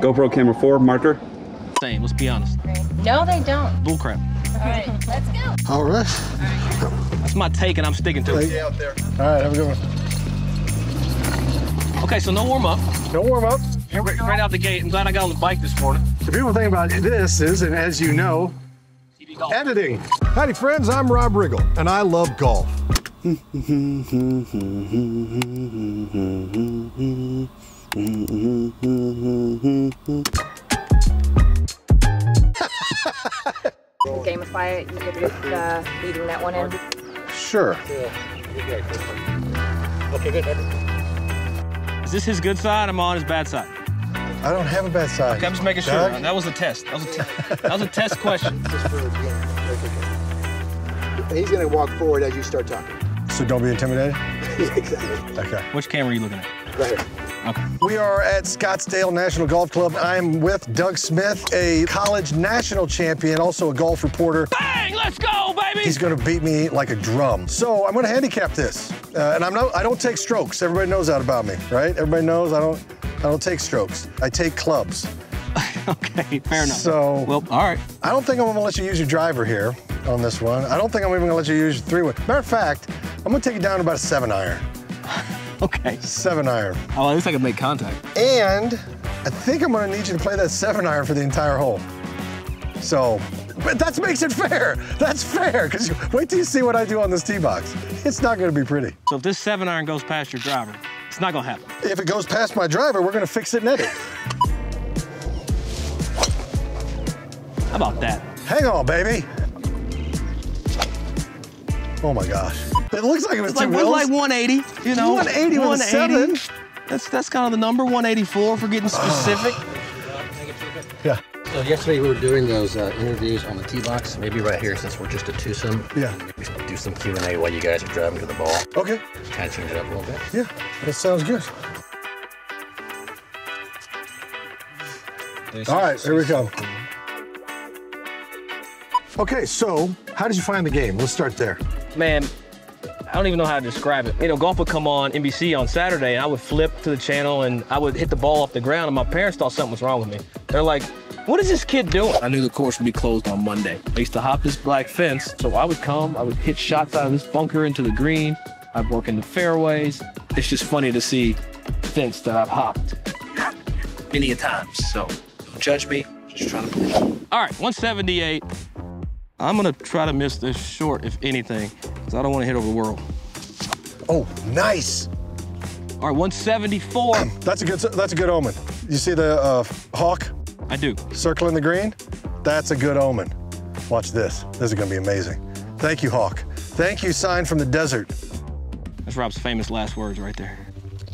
GoPro camera four marker. Same, let's be honest. No, they don't. Bullcrap. All right, let's go. All right. That's my take and I'm sticking to it. All right, have a good one. Okay, so no warm up. Don't warm up. Right, right out the gate. I'm glad I got on the bike this morning. The beautiful thing about this is, and as you know, editing. Howdy, friends. I'm Rob Riggle, and I love golf. Gamify it. You could just uh, leading that one in. Sure. Okay, good. Is this his good side? I'm on his bad side. I don't have a bad side. Okay, I'm just making sure. Doug? That was a test. That was a, te- that was a test question. He's gonna walk forward as you start talking. So don't be intimidated. exactly. Okay. Which camera are you looking at? Right here. Okay. We are at Scottsdale National Golf Club. I'm with Doug Smith, a college national champion, also a golf reporter. Bang! Let's go, baby! He's going to beat me like a drum. So I'm going to handicap this, uh, and I'm not. I don't take strokes. Everybody knows that about me, right? Everybody knows I don't. I don't take strokes. I take clubs. okay, fair enough. So well, all right. I don't think I'm going to let you use your driver here on this one. I don't think I'm even going to let you use your three wood. Matter of fact, I'm going to take it down to about a seven iron. Okay. Seven iron. Oh, at least I can make contact. And I think I'm gonna need you to play that seven iron for the entire hole. So, but that makes it fair. That's fair, because wait till you see what I do on this tee box. It's not gonna be pretty. So if this seven iron goes past your driver, it's not gonna happen. If it goes past my driver, we're gonna fix it and edit. How about that? Hang on, baby. Oh my gosh. It looks like it was It's two like, wheels. like 180, you know? 180 with a seven. That's that's kind of the number, 184 for getting specific. yeah, So yesterday we were doing those uh, interviews on the tee box. Maybe right here, since we're just a twosome. Yeah. Maybe do some Q and A while you guys are driving to the ball. okay. Kind of change it up a little bit. Yeah, that sounds good. All right, here we go. Okay, so how did you find the game? Let's start there. Man, I don't even know how to describe it. You know, golf would come on NBC on Saturday, and I would flip to the channel, and I would hit the ball off the ground, and my parents thought something was wrong with me. They're like, "What is this kid doing?" I knew the course would be closed on Monday. I used to hop this black fence, so I would come, I would hit shots out of this bunker into the green. I'd work in the fairways. It's just funny to see fence that I've hopped many a times. So don't judge me. Just trying to prove. All right, 178. I'm gonna try to miss this short, if anything, because I don't want to hit over the world. Oh, nice. All right, 174. That's a good. That's a good omen. You see the uh, hawk I do. circling the green? That's a good omen. Watch this. This is gonna be amazing. Thank you, hawk. Thank you, sign from the desert. That's Rob's famous last words right there.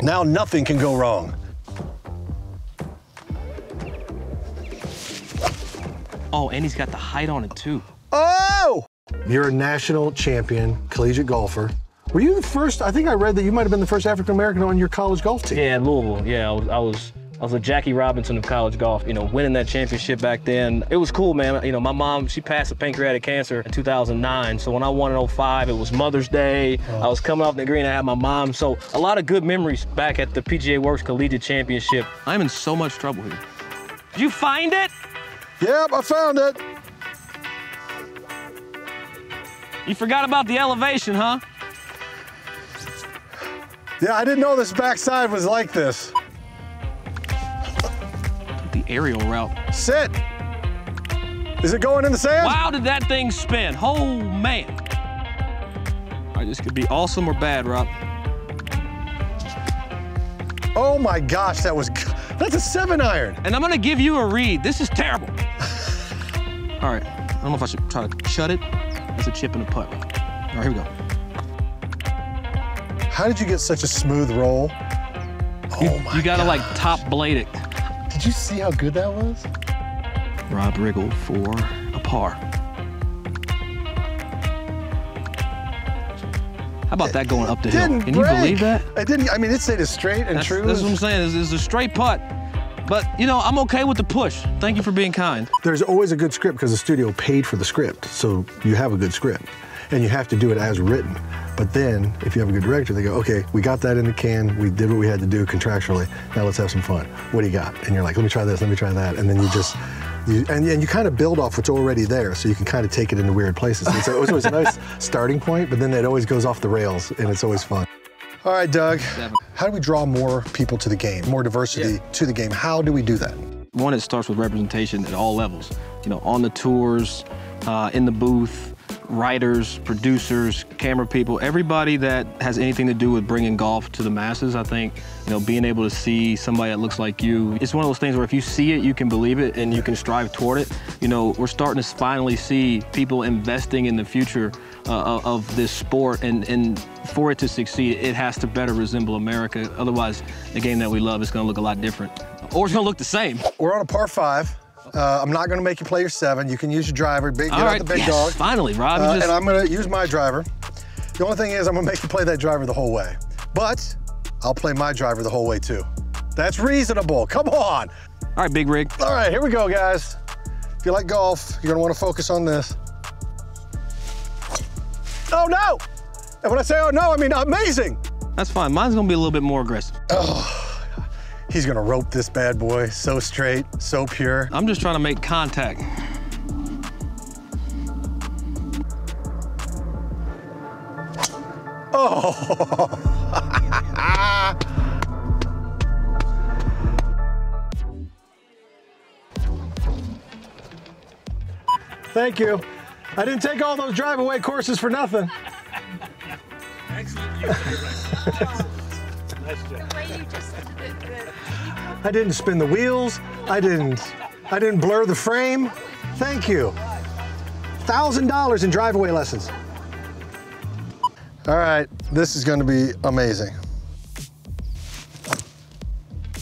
Now nothing can go wrong. Oh, and he's got the height on it too. Oh! You're a national champion collegiate golfer. Were you the first? I think I read that you might have been the first African American on your college golf team. Yeah, Louisville. Yeah, I was, I was, I was a Jackie Robinson of college golf. You know, winning that championship back then, it was cool, man. You know, my mom, she passed of pancreatic cancer in 2009. So when I won in 05, it was Mother's Day. I was coming off the green. I had my mom. So a lot of good memories back at the PGA Works Collegiate Championship. I'm in so much trouble here. Did you find it? Yep, I found it. You forgot about the elevation, huh? Yeah, I didn't know this backside was like this. The aerial route. Sit. Is it going in the sand? Wow, did that thing spin? Oh, man. All right, this could be awesome or bad, Rob. Oh my gosh, that was, that's a seven iron. And I'm gonna give you a read. This is terrible. All right, I don't know if I should try to shut it. It's a chip and a putt. All right, here we go. How did you get such a smooth roll? Oh my You gotta God. like top blade it. Did you see how good that was? Rob Riggle for a par. How about that going up the hill? Can you believe that? I didn't, I mean, it stayed as straight and That's, true. that's what I'm saying. It's, it's a straight putt. But, you know, I'm okay with the push. Thank you for being kind. There's always a good script because the studio paid for the script, so you have a good script, and you have to do it as written. But then, if you have a good director, they go, okay, we got that in the can. We did what we had to do contractually. Now let's have some fun. What do you got? And you're like, let me try this, let me try that. And then you just, you, and, and you kind of build off what's already there so you can kind of take it into weird places. And so it was always a nice starting point, but then it always goes off the rails and it's always fun. All right, Doug, how do we draw more people to the game, more diversity to the game? How do we do that? One, it starts with representation at all levels. You know, on the tours, uh, in the booth, writers, producers, camera people, everybody that has anything to do with bringing golf to the masses. I think, you know, being able to see somebody that looks like you, it's one of those things where if you see it, you can believe it and you can strive toward it. You know, we're starting to finally see people investing in the future uh, of this sport, and, and for it to succeed, it has to better resemble America. Otherwise, the game that we love is going to look a lot different, or it's going to look the same. We're on a par five. Uh, I'm not going to make you play your seven. You can use your driver. Big, get All out right, the big yes, dog. finally, Rob. Uh, just- and I'm going to use my driver. The only thing is, I'm going to make you play that driver the whole way. But I'll play my driver the whole way too. That's reasonable. Come on. All right, big rig. All right, here we go, guys. If you like golf, you're going to want to focus on this. Oh, no. And when I say oh, no, I mean amazing. That's fine. Mine's going to be a little bit more aggressive. Oh, He's going to rope this bad boy so straight, so pure. I'm just trying to make contact. Oh. Thank you. I didn't take all those drive away courses for nothing. I didn't spin the wheels. I didn't. I didn't blur the frame. Thank you. Thousand dollars in drive away lessons. All right, this is going to be amazing.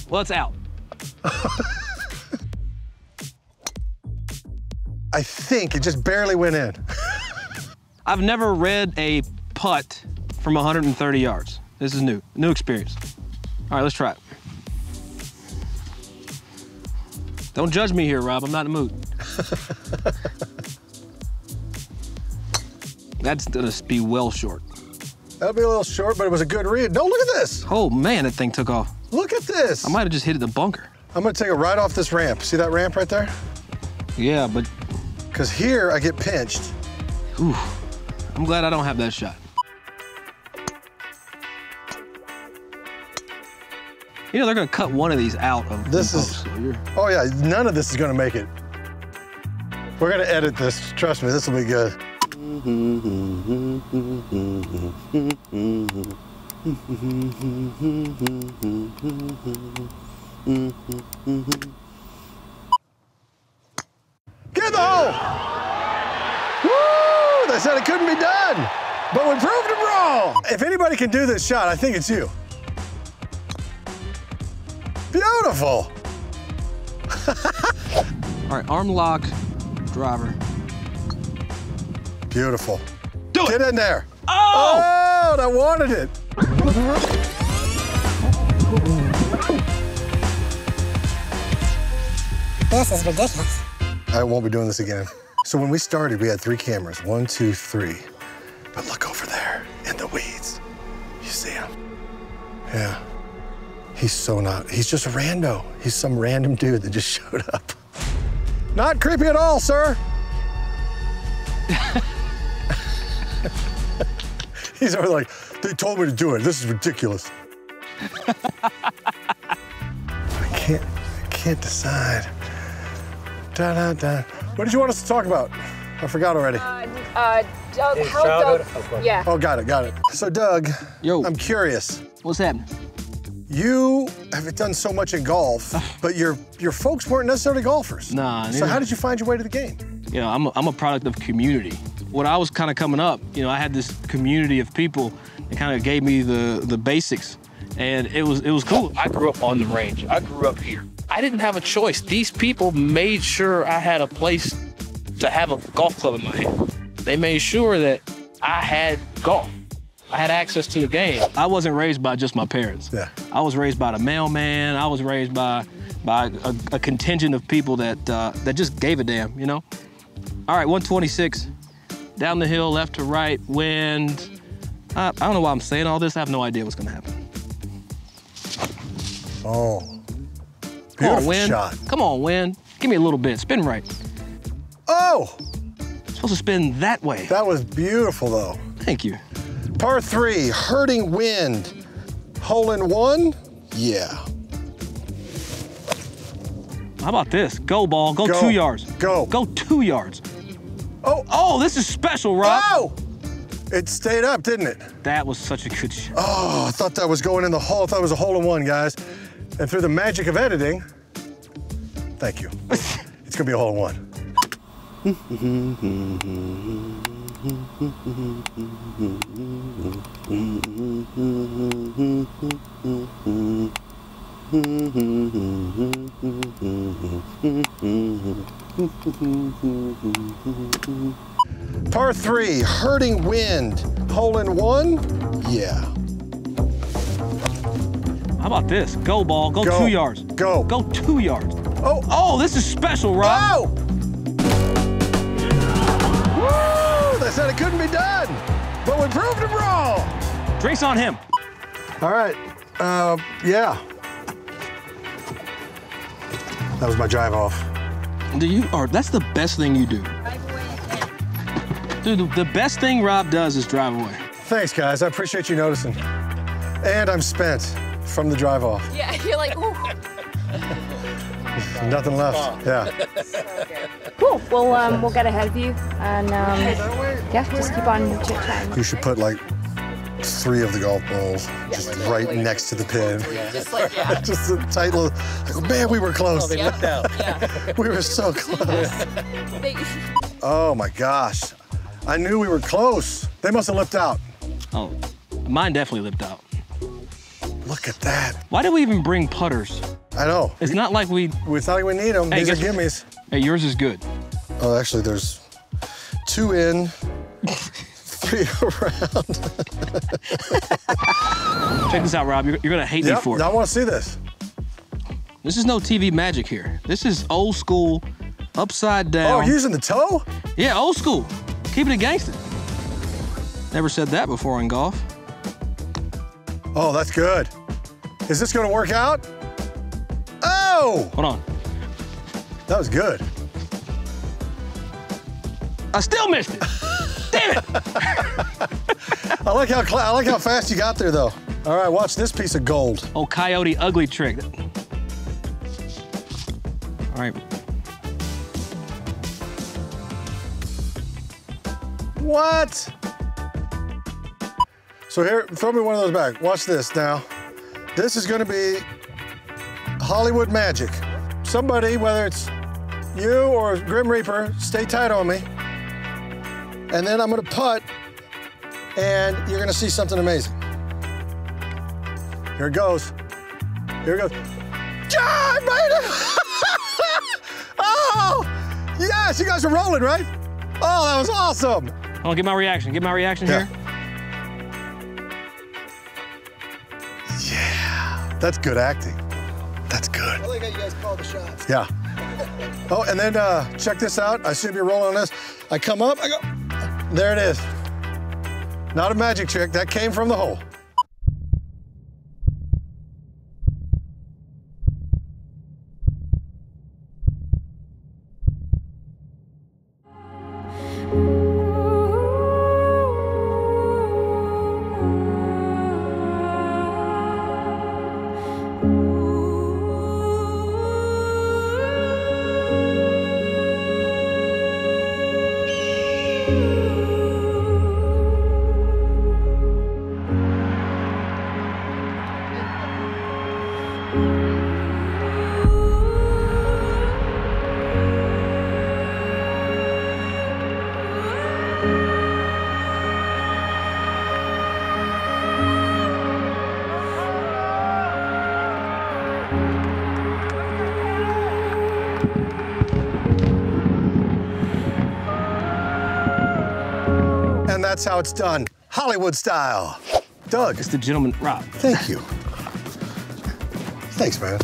Well, it's out. I think it just barely went in. I've never read a putt from 130 yards. This is new, new experience. All right, let's try it. Don't judge me here, Rob. I'm not in the mood. That's gonna be well short. That'll be a little short, but it was a good read. No, look at this. Oh man, that thing took off. Look at this. I might have just hit it the bunker. I'm gonna take it right off this ramp. See that ramp right there? Yeah, but Because here I get pinched. ooh, I'm glad I don't have that shot. You know they're gonna cut one of these out of This the is- post, so Oh yeah, none of this is gonna make it. We're gonna edit this. Trust me, this will be good. Get the hole! Woo! They said it couldn't be done, but we proved them wrong. If anybody can do this shot, I think it's you. Beautiful. All right, arm lock, driver. Beautiful. Do it. Get in there. Oh! Oh, I wanted it. This is ridiculous. I won't be doing this again. So when we started, we had three cameras, one, two, three. But look over there in the weeds. You see him? Yeah. He's so not, he's just a rando. He's some random dude that just showed up. Not creepy at all, sir. he's over like, they told me to do it. This is ridiculous. I can't, I can't decide. Da, da, da. What did you want us to talk about? I forgot already. Uh, Doug, how Doug? Yeah. Oh, got it, got it. So, Doug, Yo. I'm curious. What's happening? You have done so much in golf, but your your folks weren't necessarily golfers. Nah, So how did you find your way to the game? you know, I'm a, I'm a product of community. When I was kind of coming up, you know, I had this community of people that kind of gave me the the basics, and it was it was cool. I grew up on the range. I grew up here. I didn't have a choice. These people made sure I had a place to have a golf club in my hand. They made sure that I had golf. I had access to the game. I wasn't raised by just my parents. Yeah. I was raised by the mailman. I was raised by by a, a contingent of people that uh, that just gave a damn, you know. All right, 126, down the hill, left to right, wind, I, I don't know why I'm saying all this. I have no idea what's gonna happen. Oh. Come on, Win. shot. Come on, Win. Give me a little bit. Spin right. Oh, supposed to spin that way. that was beautiful though. Thank you. Par three, hurting wind. Hole in one? Yeah. How about this? Go ball. Go, Go. two yards. Go. Go two yards. Oh, Oh, this is special, Rob. oh! It stayed up, didn't it? That was such a good shot. Oh, I thought that was going in the hole. I thought it was a hole in one, guys. And through the magic of editing, thank you. it's gonna be a hole in one. Par three, hurting wind. Hole in one? Yeah. How about this? Go ball. Go, Go. two yards. Go. Go two yards. Oh, Oh, this is special, Rob. Oh! Said it couldn't be done, but we proved him wrong. Drinks on him. All right. Uh, yeah. That was my drive off. Do you are that's the best thing you do. Dude, the, the best thing Rob does is drive away. Thanks, guys. I appreciate you noticing. And I'm spent from the drive off. Yeah, you're like, ooh. Nothing left. Yeah. Cool. Well, um, we'll get ahead of you, and um, yeah, just keep on chit chatting. You should put like three of the golf balls just right next to the pin. Yeah. Just like yeah. just a tight little. Like, man, we were close. we were so close. Oh my gosh. I knew we were close. They must have lipped out. Oh, mine definitely lipped out. Look at that. Why did we even bring putters? I know. It's not like we. We thought we need them. Hey, These are gimmies. Hey, yours is good. Oh, actually, there's two in, three around. Check this out, Rob. You're, you're gonna hate me for it. I want to see this. This is no TV magic here. This is old school, upside down. Oh, using the toe? yeah, old school. Keeping it gangster. Never said that before in golf. Oh, that's good. Is this going to work out? Oh, Hold on. that was good. I still missed it. Damn it. I like how I like how fast you got there, though. All right, watch this piece of gold. Oh, coyote ugly trick. All right. What? So here, throw me one of those back. Watch this now. This is gonna be Hollywood magic. Somebody, whether it's you or Grim Reaper, stay tight on me. And then I'm gonna putt, and you're gonna see something amazing. Here it goes. Here it goes. Yeah, I made it! oh! Yes, you guys are rolling, right? Oh, that was awesome! Hold on, get my reaction. Get my reaction Yeah. here. Yeah, that's good acting. That's good. I like how you guys call the shots. Yeah. Oh, and then uh, check this out. I should be rolling on this. I come up, I go, there it is. Not a magic trick, that came from the hole. That's how it's done, Hollywood style. Doug, It's the gentleman, Rob. thank you. Thanks, man.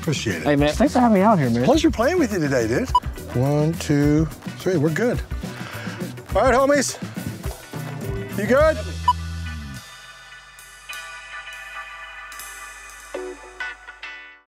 Appreciate it. Hey, man, thanks for having me out here, man. Pleasure playing with you today, dude. One, two, three. We're good. All right, homies. You good?